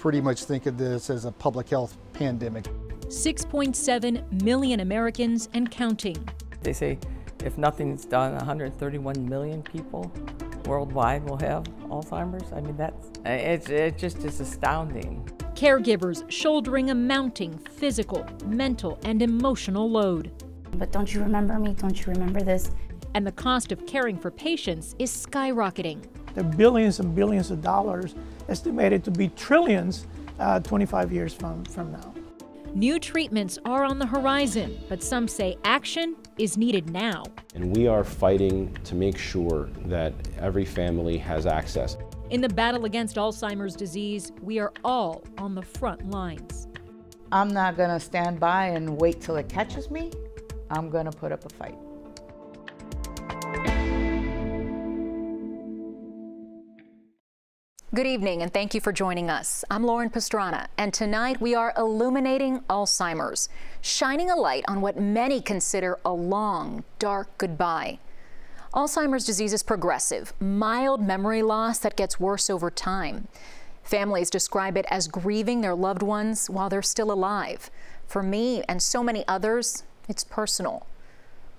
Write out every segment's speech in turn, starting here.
pretty much think of this as a public health pandemic. 6.7 million Americans and counting. They say if nothing's done, 131 million people worldwide will have Alzheimer's. I mean, that's it, it just is astounding. Caregivers shouldering a mounting physical, mental, and emotional load. But don't you remember me? Don't you remember this? And the cost of caring for patients is skyrocketing. There are billions and billions of dollars, estimated to be trillions uh, 25 years from, from now. New treatments are on the horizon, but some say action is needed now. And we are fighting to make sure that every family has access. In the battle against Alzheimer's disease, we are all on the front lines. I'm not going to stand by and wait till it catches me. I'm going to put up a fight. Good evening and thank you for joining us. I'm Lauren Pastrana and tonight we are illuminating Alzheimer's, shining a light on what many consider a long, dark goodbye. Alzheimer's disease is progressive, mild memory loss that gets worse over time. Families describe it as grieving their loved ones while they're still alive. For me and so many others, it's personal.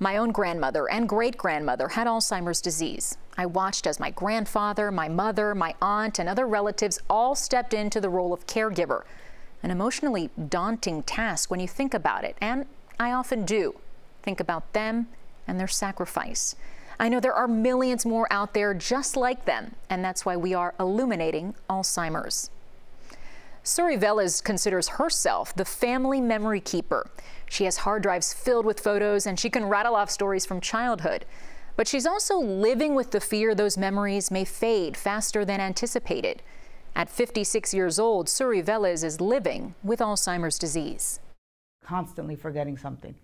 My own grandmother and great grandmother had Alzheimer's disease. I watched as my grandfather, my mother, my aunt, and other relatives all stepped into the role of caregiver. An emotionally daunting task when you think about it, and I often do think about them and their sacrifice. I know there are millions more out there just like them, and that's why we are illuminating Alzheimer's. Suri Velez considers herself the family memory keeper. She has hard drives filled with photos and she can rattle off stories from childhood. But she's also living with the fear those memories may fade faster than anticipated. At 56 years old, Suri Velez is living with Alzheimer's disease. Constantly forgetting something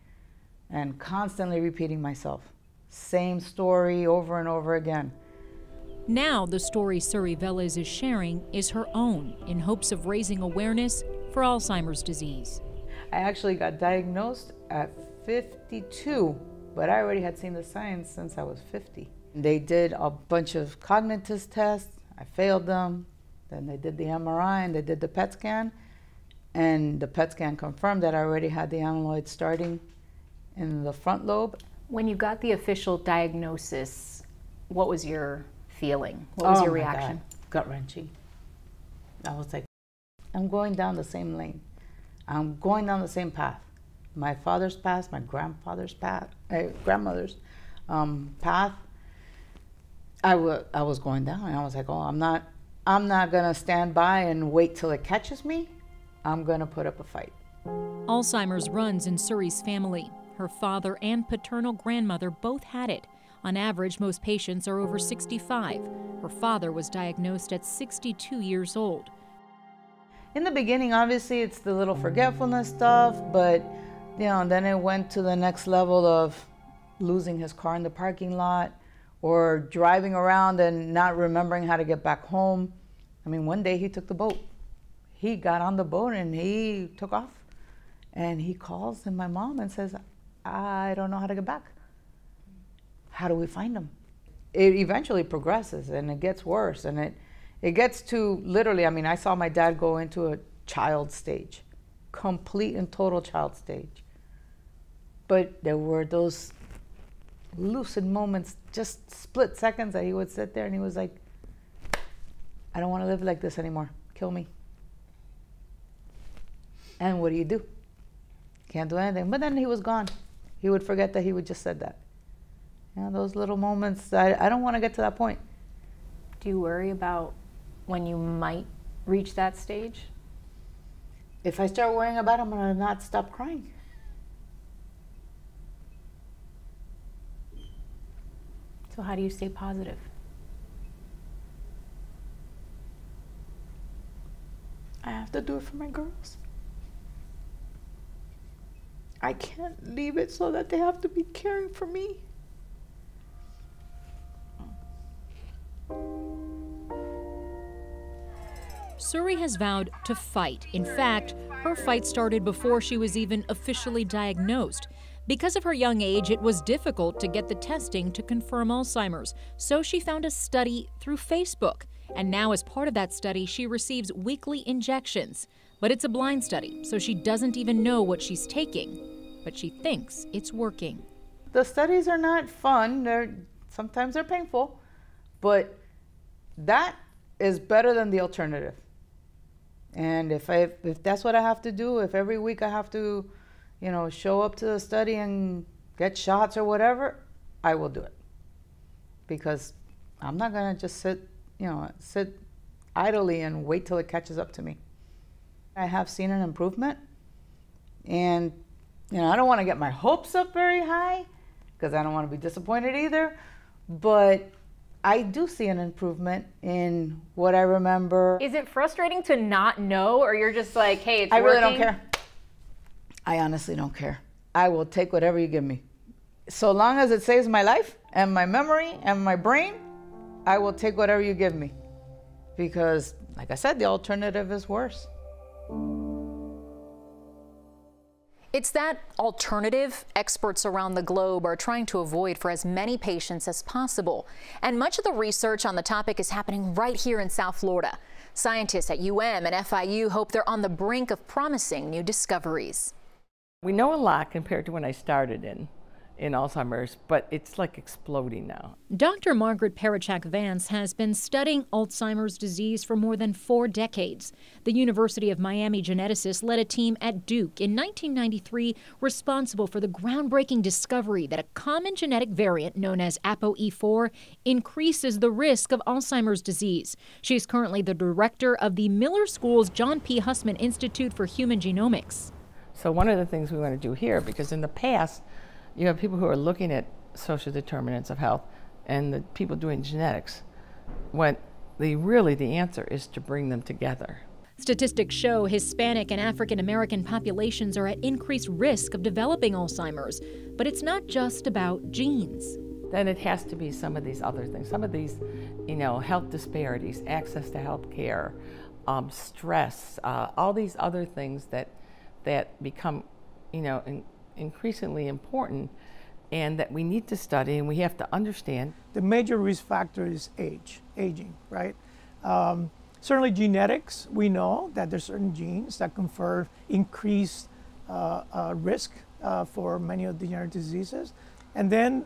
and constantly repeating myself. Same story over and over again. Now, the story Suri Velez is sharing is her own in hopes of raising awareness for Alzheimer's disease. I actually got diagnosed at 52, but I already had seen the signs since I was 50. They did a bunch of cognitive tests. I failed them. Then they did the MRI and they did the PET scan. And the PET scan confirmed that I already had the amyloid starting in the front lobe. When you got the official diagnosis, what was your feeling? What was oh your reaction? Gut wrenching. I was like, I'm going down the same lane. I'm going down the same path. My father's path, my grandfather's path, uh, grandmother's um, path. I, w- I was going down, and I was like, "Oh, I'm not, I'm not gonna stand by and wait till it catches me. I'm gonna put up a fight." Alzheimer's runs in Suri's family. Her father and paternal grandmother both had it. On average, most patients are over 65. Her father was diagnosed at 62 years old. In the beginning, obviously, it's the little forgetfulness stuff, but you know, then it went to the next level of losing his car in the parking lot or driving around and not remembering how to get back home. I mean, one day he took the boat. He got on the boat and he took off. And he calls and my mom and says, I don't know how to get back. How do we find them? It eventually progresses and it gets worse and it it gets to literally, I mean, I saw my dad go into a child stage, complete and total child stage. But there were those lucid moments, just split seconds that he would sit there and he was like, I don't want to live like this anymore. Kill me. And what do you do? Can't do anything. But then he was gone. He would forget that he would just said that. You know, those little moments, I, I don't want to get to that point. Do you worry about when you might reach that stage? If I start worrying about it, I'm going to not stop crying. So, how do you stay positive? I have to do it for my girls. I can't leave it so that they have to be caring for me. Suri has vowed to fight. In fact, her fight started before she was even officially diagnosed. Because of her young age, it was difficult to get the testing to confirm Alzheimer's, so she found a study through Facebook. And now, as part of that study, she receives weekly injections. But it's a blind study, so she doesn't even know what she's taking. But she thinks it's working. The studies are not fun. They're sometimes they're painful, but that is better than the alternative. And if I if that's what I have to do, if every week I have to, you know, show up to the study and get shots or whatever, I will do it. Because I'm not gonna just sit, you know, sit idly and wait till it catches up to me. I have seen an improvement, and you know, I don't want to get my hopes up very high because I don't want to be disappointed either. But I do see an improvement in what I remember. Is it frustrating to not know, or you're just like, hey, it's I really don't care. I honestly don't care. I will take whatever you give me. So long as it saves my life and my memory and my brain, I will take whatever you give me. Because, like I said, the alternative is worse. It's that alternative experts around the globe are trying to avoid for as many patients as possible. And much of the research on the topic is happening right here in South Florida. Scientists at UM and FIU hope they're on the brink of promising new discoveries. We know a lot compared to when I started in in Alzheimer's, but it's like exploding now. Dr. Margaret Pericak-Vance has been studying Alzheimer's disease for more than four decades. The University of Miami geneticist led a team at Duke in 1993 responsible for the groundbreaking discovery that a common genetic variant known as ApoE4 increases the risk of Alzheimer's disease. She's currently the director of the Miller School's John P. Hussman Institute for Human Genomics. So one of the things we want to do here, because in the past, you have people who are looking at social determinants of health and the people doing genetics, when the really the answer is to bring them together. Statistics show Hispanic and African American populations are at increased risk of developing Alzheimer's, but it's not just about genes. Then it has to be some of these other things, some of these, you know, health disparities, access to health care, um, stress, uh, all these other things that that become, you know, in, increasingly important and that we need to study and we have to understand. The major risk factor is age, aging, right? Um, certainly genetics, we know that there's certain genes that confer increased uh, uh, risk uh, for many of the degenerative diseases. And then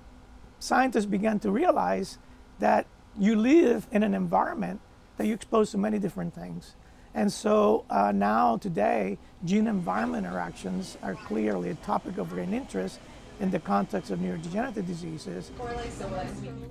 scientists began to realize that you live in an environment that you're exposed to many different things. And so uh, now, today, gene environment interactions are clearly a topic of great interest in the context of neurodegenerative diseases.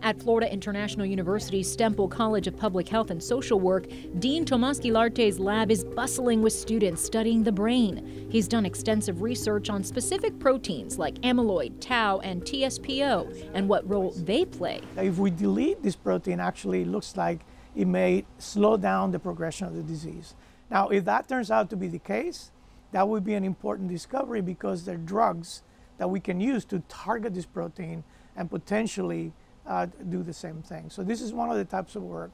At Florida International University's Stempel College of Public Health and Social Work, Dean Tomas Guilarte's lab is bustling with students studying the brain. He's done extensive research on specific proteins like amyloid, tau, and TSPO and what role they play. If we delete this protein, actually, it looks like it may slow down the progression of the disease. Now, if that turns out to be the case, that would be an important discovery because there are drugs that we can use to target this protein and potentially uh, do the same thing. So this is one of the types of work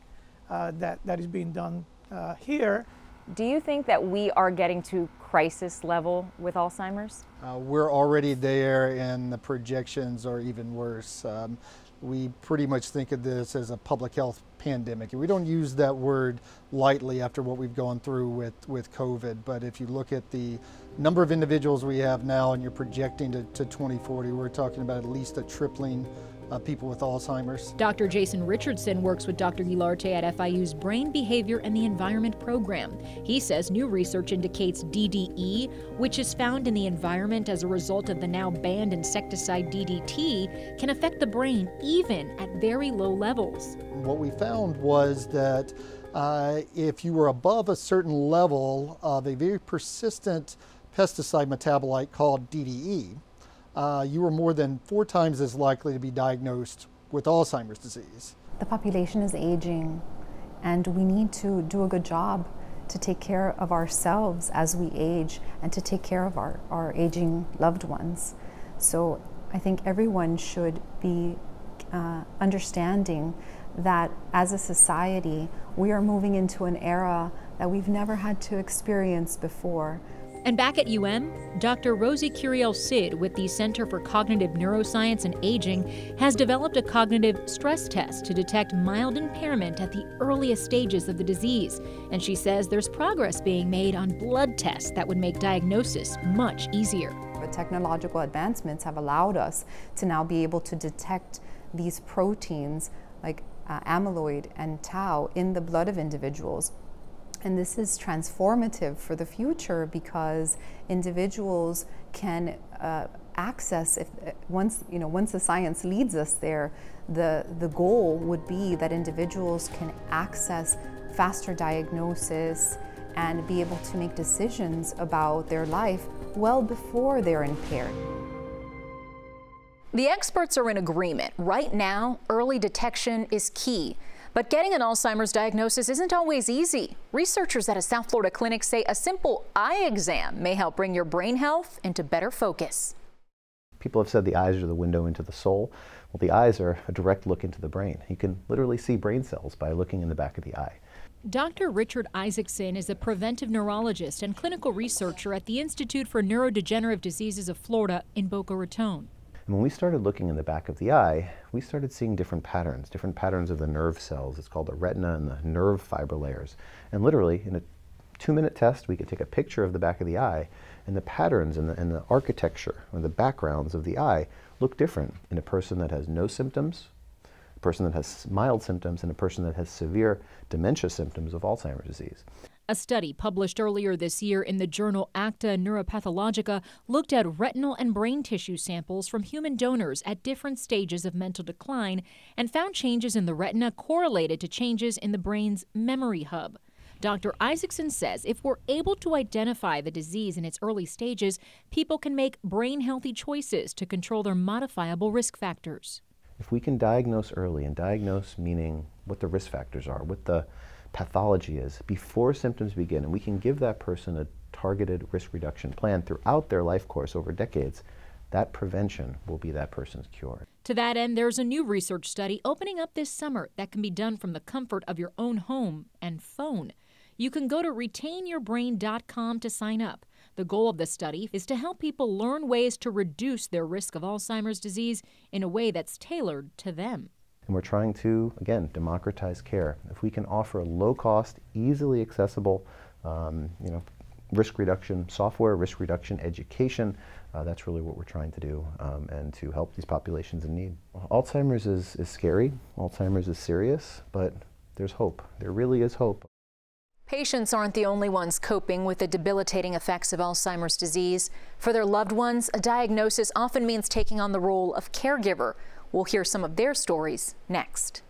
uh, that, that is being done uh, here. Do you think that we are getting to crisis level with Alzheimer's? Uh, we're already there, and the projections are even worse. Um, we pretty much think of this as a public health pandemic. And we don't use that word lightly after what we've gone through with, with COVID. But if you look at the number of individuals we have now and you're projecting to, to 2040, we're talking about at least a tripling uh, people with Alzheimer's. Dr. Jason Richardson works with Dr. Guilarte at FIU's Brain Behavior and the Environment program. He says new research indicates DDE, which is found in the environment as a result of the now banned insecticide DDT, can affect the brain even at very low levels. What we found was that uh, if you were above a certain level of a very persistent pesticide metabolite called DDE, uh, you were more than four times as likely to be diagnosed with Alzheimer's disease. The population is aging, and we need to do a good job to take care of ourselves as we age and to take care of our, our aging loved ones. So I think everyone should be uh, understanding that as a society, we are moving into an era that we've never had to experience before. And back at UM, Dr. Rosie Curiel Cid with the Center for Cognitive Neuroscience and Aging has developed a cognitive stress test to detect mild impairment at the earliest stages of the disease. And she says there's progress being made on blood tests that would make diagnosis much easier. The technological advancements have allowed us to now be able to detect these proteins like uh, amyloid and tau in the blood of individuals and this is transformative for the future because individuals can uh, access if uh, once you know once the science leads us there the the goal would be that individuals can access faster diagnosis and be able to make decisions about their life well before they're impaired. The experts are in agreement. Right now, early detection is key. But getting an Alzheimer's diagnosis isn't always easy. Researchers at a South Florida clinic say a simple eye exam may help bring your brain health into better focus. People have said the eyes are the window into the soul. Well, the eyes are a direct look into the brain. You can literally see brain cells by looking in the back of the eye. Dr. Richard Isaacson is a preventive neurologist and clinical researcher at the Institute for Neurodegenerative Diseases of Florida in Boca Raton. And when we started looking in the back of the eye, we started seeing different patterns, different patterns of the nerve cells. It's called the retina and the nerve fiber layers. And literally, in a two minute test, we could take a picture of the back of the eye, and the patterns and the, and the architecture or the backgrounds of the eye look different in a person that has no symptoms, a person that has mild symptoms, and a person that has severe dementia symptoms of Alzheimer's disease. A study published earlier this year in the journal Acta Neuropathologica looked at retinal and brain tissue samples from human donors at different stages of mental decline and found changes in the retina correlated to changes in the brain's memory hub. Dr. Isaacson says if we're able to identify the disease in its early stages, people can make brain healthy choices to control their modifiable risk factors. If we can diagnose early, and diagnose meaning what the risk factors are, what the pathology is before symptoms begin, and we can give that person a targeted risk reduction plan throughout their life course over decades, that prevention will be that person's cure. To that end, there's a new research study opening up this summer that can be done from the comfort of your own home and phone. You can go to retainyourbrain.com to sign up. The goal of the study is to help people learn ways to reduce their risk of Alzheimer's disease in a way that's tailored to them. And we're trying to, again, democratize care. If we can offer a low cost, easily accessible, um, you know, risk reduction software, risk reduction education, uh, that's really what we're trying to do um, and to help these populations in need. Alzheimer's is, is scary, Alzheimer's is serious, but there's hope. There really is hope. Patients aren't the only ones coping with the debilitating effects of Alzheimer's disease. For their loved ones, a diagnosis often means taking on the role of caregiver We'll hear some of their stories next.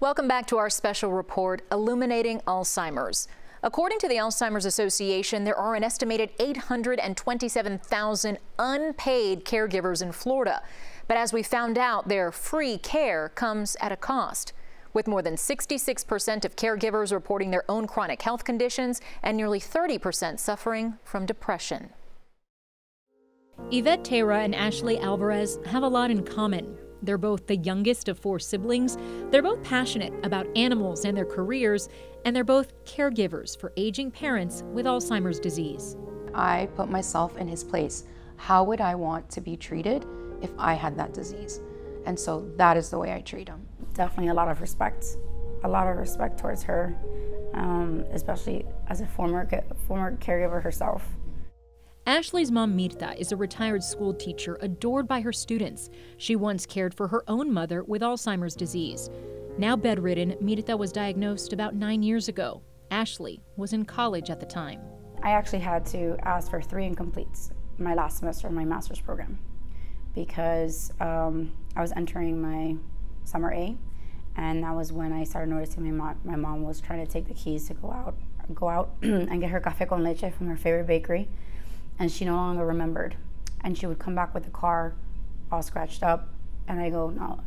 Welcome back to our special report, Illuminating Alzheimer's. According to the Alzheimer's Association, there are an estimated 827,000 unpaid caregivers in Florida. But as we found out, their free care comes at a cost. With more than 66% of caregivers reporting their own chronic health conditions and nearly 30% suffering from depression. Yvette Tara and Ashley Alvarez have a lot in common. They're both the youngest of four siblings. They're both passionate about animals and their careers, and they're both caregivers for aging parents with Alzheimer's disease. I put myself in his place. How would I want to be treated if I had that disease. And so that is the way I treat them. Definitely a lot of respect, a lot of respect towards her, um, especially as a former former caregiver herself. Ashley's mom, Mirta, is a retired school teacher adored by her students. She once cared for her own mother with Alzheimer's disease. Now bedridden, Mirta was diagnosed about nine years ago. Ashley was in college at the time. I actually had to ask for three incompletes my last semester of my master's program because um, I was entering my summer A, and that was when I started noticing my mom, my mom was trying to take the keys to go out, go out and get her café con leche from her favorite bakery, and she no longer remembered, and she would come back with the car all scratched up, and I go, no,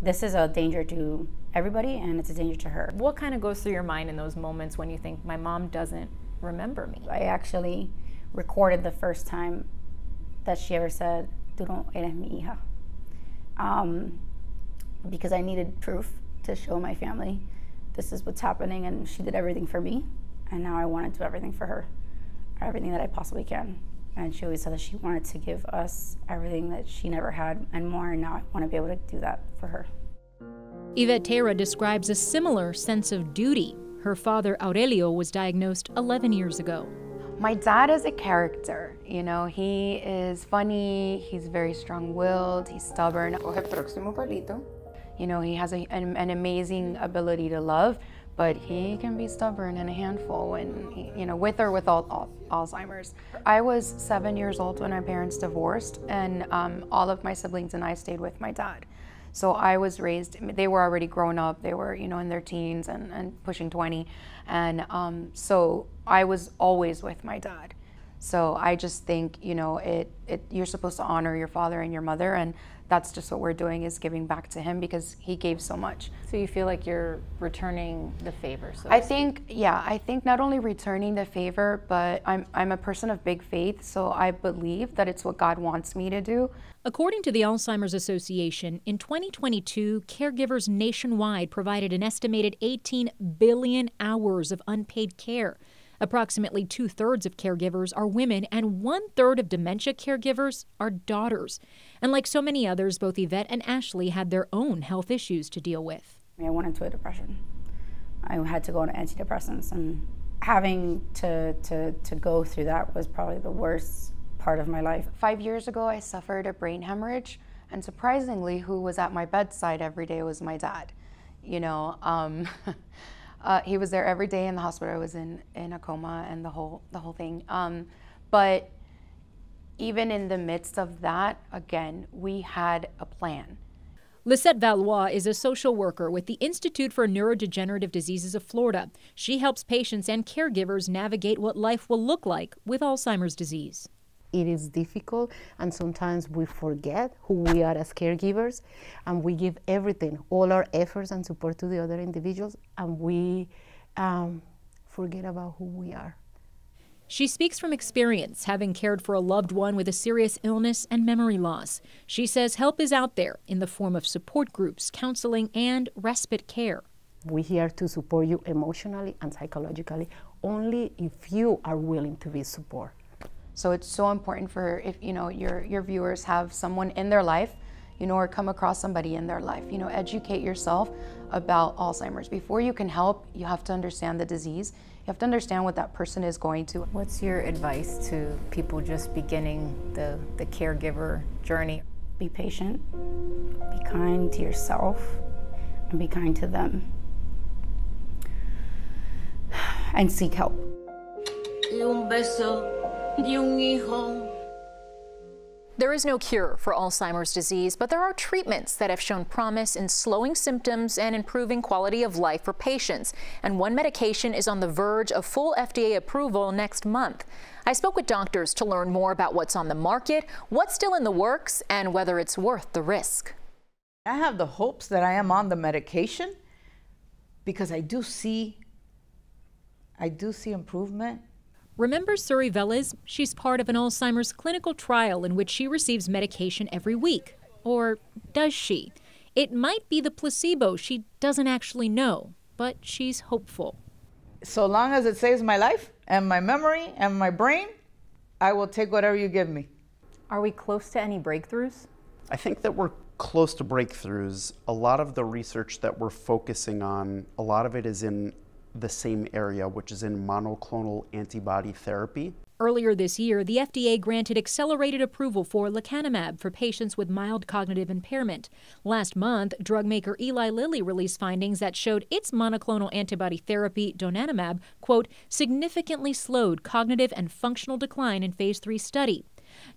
this is a danger to everybody, and it's a danger to her. What kind of goes through your mind in those moments when you think my mom doesn't remember me? I actually recorded the first time that she ever said, "Tú no eres mi hija," um, because I needed proof to show my family this is what's happening, and she did everything for me, and now I want to do everything for her, everything that I possibly can. And she always said that she wanted to give us everything that she never had and more, and now I want to be able to do that for her. Yvette Terra describes a similar sense of duty. Her father, Aurelio, was diagnosed 11 years ago. My dad is a character. You know, he is funny, he's very strong willed, he's stubborn. Coge próximo palito. You know, he has a, an, an, amazing ability to love, but he can be stubborn and a handful when, he, you know, with or without all, Alzheimer's. I was seven years old when my parents divorced, and um, all of my siblings and I stayed with my dad. So I was raised, they were already grown up, they were, you know, in their teens and, and pushing 20. And um, so I was always with my dad. So I just think, you know, it, it, you're supposed to honor your father and your mother. And that's just what we're doing is giving back to him because he gave so much. So you feel like you're returning the favor? So I think, yeah, I think not only returning the favor, but I'm, I'm a person of big faith, so I believe that it's what God wants me to do. According to the Alzheimer's Association, in 2022, caregivers nationwide provided an estimated 18 billion hours of unpaid care. Approximately two thirds of caregivers are women, and one third of dementia caregivers are daughters. And like so many others, both Yvette and Ashley had their own health issues to deal with. I went into a depression. I had to go on antidepressants, and having to, to, to go through that was probably the worst part of my life. Five years ago, I suffered a brain hemorrhage, and surprisingly, who was at my bedside every day was my dad. You know, um, Uh, he was there every day in the hospital. I was in, in a coma and the whole the whole thing. Um, but even in the midst of that, again, we had a plan. Lisette Valois is a social worker with the Institute for Neurodegenerative Diseases of Florida. She helps patients and caregivers navigate what life will look like with Alzheimer's disease it is difficult and sometimes we forget who we are as caregivers and we give everything all our efforts and support to the other individuals and we um, forget about who we are she speaks from experience, having cared for a loved one with a serious illness and memory loss. She says help is out there in the form of support groups, counseling, and respite care. We're here to support you emotionally and psychologically only if you are willing to be support. So it's so important for if you know your your viewers have someone in their life, you know, or come across somebody in their life. You know, educate yourself about Alzheimer's. Before you can help, you have to understand the disease. You have to understand what that person is going to. What's your advice to people just beginning the, the caregiver journey? Be patient, be kind to yourself, and be kind to them. And seek help. There is no cure for Alzheimer's disease, but there are treatments that have shown promise in slowing symptoms and improving quality of life for patients. And one medication is on the verge of full FDA approval next month. I spoke with doctors to learn more about what's on the market, what's still in the works, and whether it's worth the risk. I have the hopes that I am on the medication because I do see I do see improvement Remember Suri Velez? She's part of an Alzheimer's clinical trial in which she receives medication every week. Or does she? It might be the placebo. She doesn't actually know, but she's hopeful. So long as it saves my life and my memory and my brain, I will take whatever you give me. Are we close to any breakthroughs? I think that we're close to breakthroughs. A lot of the research that we're focusing on, a lot of it is in the same area, which is in monoclonal antibody therapy. Earlier this year, the FDA granted accelerated approval for lecanemab for patients with mild cognitive impairment. Last month, drug maker Eli Lilly released findings that showed its monoclonal antibody therapy, donanemab, quote, significantly slowed cognitive and functional decline in phase 3 study.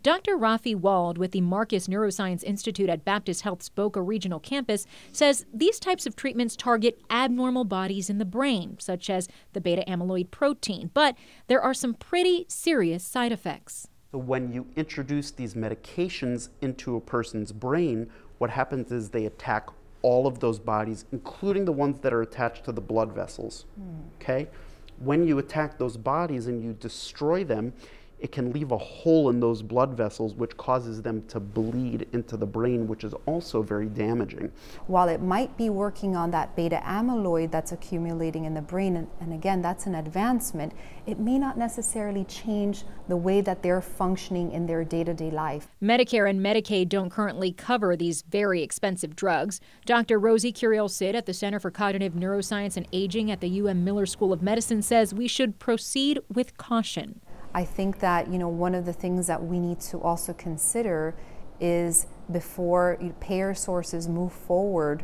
Dr. Rafi Wald with the Marcus Neuroscience Institute at Baptist Health's Boca Regional Campus says these types of treatments target abnormal bodies in the brain, such as the beta amyloid protein, but there are some pretty serious side effects. When you introduce these medications into a person's brain, what happens is they attack all of those bodies, including the ones that are attached to the blood vessels. Mm. Okay? When you attack those bodies and you destroy them, it can leave a hole in those blood vessels, which causes them to bleed into the brain, which is also very damaging. While it might be working on that beta amyloid that's accumulating in the brain, and, and again, that's an advancement, it may not necessarily change the way that they're functioning in their day to day life. Medicare and Medicaid don't currently cover these very expensive drugs. Dr. Rosie Curiel Cid at the Center for Cognitive Neuroscience and Aging at the UM Miller School of Medicine says we should proceed with caution. I think that you know one of the things that we need to also consider is before payer sources move forward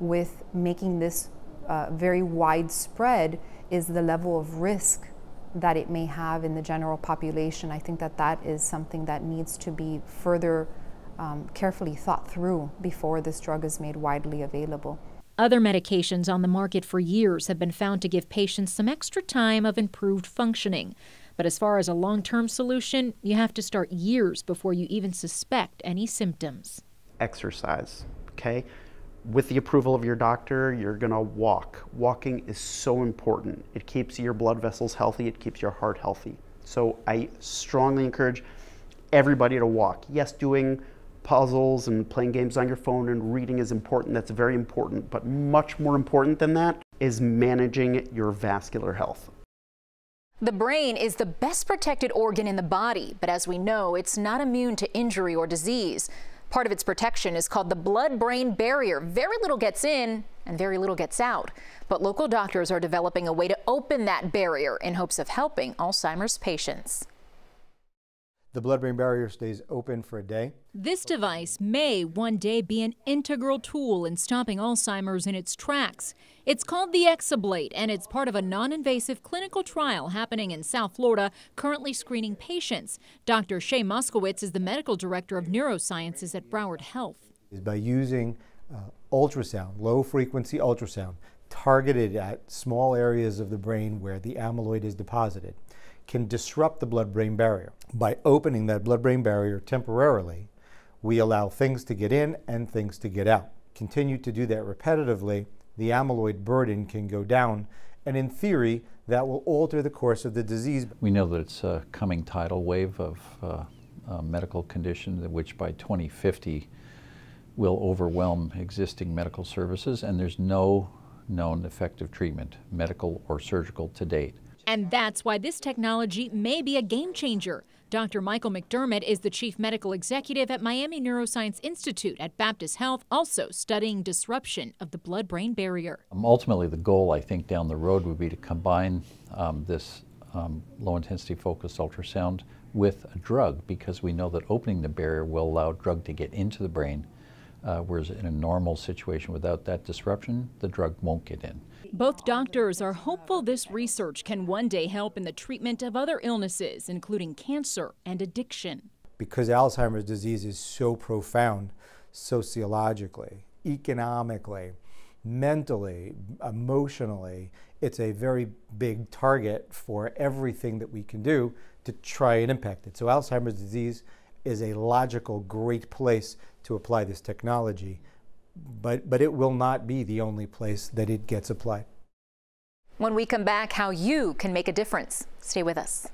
with making this uh, very widespread is the level of risk that it may have in the general population. I think that that is something that needs to be further um, carefully thought through before this drug is made widely available. Other medications on the market for years have been found to give patients some extra time of improved functioning. But as far as a long term solution, you have to start years before you even suspect any symptoms. Exercise, okay? With the approval of your doctor, you're gonna walk. Walking is so important. It keeps your blood vessels healthy, it keeps your heart healthy. So I strongly encourage everybody to walk. Yes, doing puzzles and playing games on your phone and reading is important. That's very important. But much more important than that is managing your vascular health. The brain is the best protected organ in the body, but as we know, it's not immune to injury or disease. Part of its protection is called the blood-brain barrier. Very little gets in and very little gets out. But local doctors are developing a way to open that barrier in hopes of helping Alzheimer's patients. The blood-brain barrier stays open for a day. This device may one day be an integral tool in stopping Alzheimer's in its tracks. It's called the Exablate, and it's part of a non-invasive clinical trial happening in South Florida, currently screening patients. Dr. Shay Moskowitz is the medical director of neurosciences at Broward Health. By using uh, ultrasound, low-frequency ultrasound, targeted at small areas of the brain where the amyloid is deposited, can disrupt the blood-brain barrier. By opening that blood-brain barrier temporarily, we allow things to get in and things to get out. Continue to do that repetitively, the amyloid burden can go down, and in theory, that will alter the course of the disease. We know that it's a coming tidal wave of uh, uh, medical condition, which by 2050 will overwhelm existing medical services, and there's no known effective treatment, medical or surgical, to date. And that's why this technology may be a game changer. Dr. Michael McDermott is the chief medical executive at Miami Neuroscience Institute at Baptist Health, also studying disruption of the blood brain barrier. Um, ultimately, the goal, I think, down the road would be to combine um, this um, low intensity focused ultrasound with a drug because we know that opening the barrier will allow drug to get into the brain uh, whereas in a normal situation without that disruption, the drug won't get in. Both doctors are hopeful this research can one day help in the treatment of other illnesses, including cancer and addiction. Because Alzheimer's disease is so profound sociologically, economically, mentally, emotionally, it's a very big target for everything that we can do to try and impact it. So Alzheimer's disease is a logical, great place to apply this technology, but, but it will not be the only place that it gets applied. When we come back, how you can make a difference. Stay with us.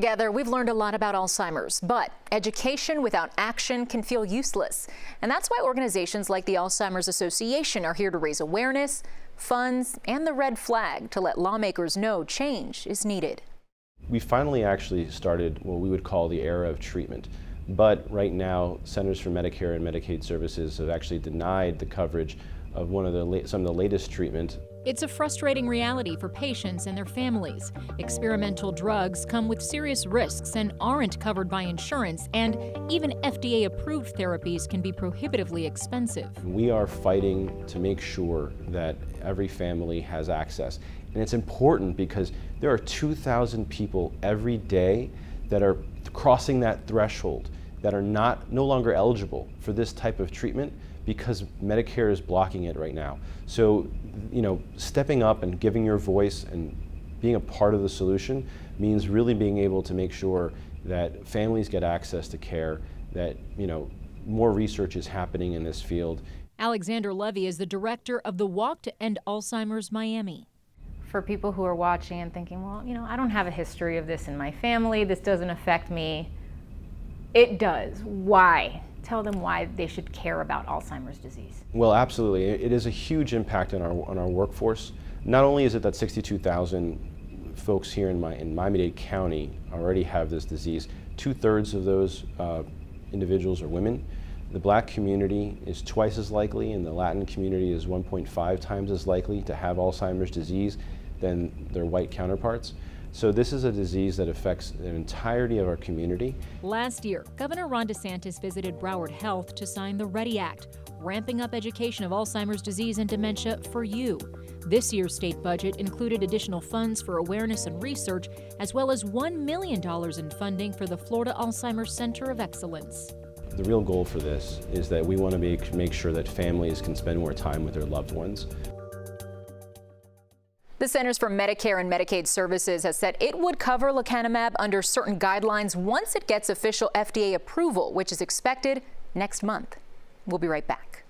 Together, we've learned a lot about Alzheimer's, but education without action can feel useless. And that's why organizations like the Alzheimer's Association are here to raise awareness, funds, and the red flag to let lawmakers know change is needed. We finally actually started what we would call the era of treatment. But right now, Centers for Medicare and Medicaid Services have actually denied the coverage of one of the some of the latest treatment it's a frustrating reality for patients and their families. Experimental drugs come with serious risks and aren't covered by insurance, and even FDA approved therapies can be prohibitively expensive. We are fighting to make sure that every family has access. And it's important because there are 2,000 people every day that are crossing that threshold that are not no longer eligible for this type of treatment because Medicare is blocking it right now. So, you know, stepping up and giving your voice and being a part of the solution means really being able to make sure that families get access to care, that, you know, more research is happening in this field. Alexander Levy is the director of the Walk to End Alzheimer's Miami. For people who are watching and thinking, well, you know, I don't have a history of this in my family, this doesn't affect me. It does. Why? Tell them why they should care about Alzheimer's disease. Well, absolutely. It is a huge impact on our, on our workforce. Not only is it that 62,000 folks here in, my, in Miami-Dade County already have this disease, two-thirds of those uh, individuals are women. The black community is twice as likely and the Latin community is 1.5 times as likely to have Alzheimer's disease than their white counterparts. So this is a disease that affects the entirety of our community. Last year, Governor Ron DeSantis visited Broward Health to sign the READY Act, ramping up education of Alzheimer's disease and dementia for you. This year's state budget included additional funds for awareness and research, as well as $1 million in funding for the Florida Alzheimer's Center of Excellence. The real goal for this is that we want to make, make sure that families can spend more time with their loved ones. The Centers for Medicare and Medicaid Services has said it would cover lecanemab under certain guidelines once it gets official FDA approval, which is expected next month. We'll be right back.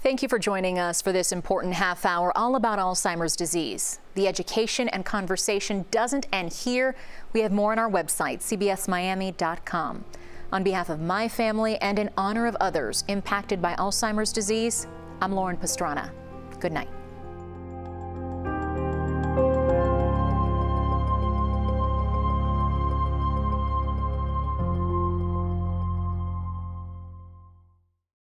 Thank you for joining us for this important half hour all about Alzheimer's disease. The education and conversation doesn't end here. We have more on our website, cbsmiami.com. On behalf of my family and in honor of others impacted by Alzheimer's disease, I'm Lauren Pastrana. Good night.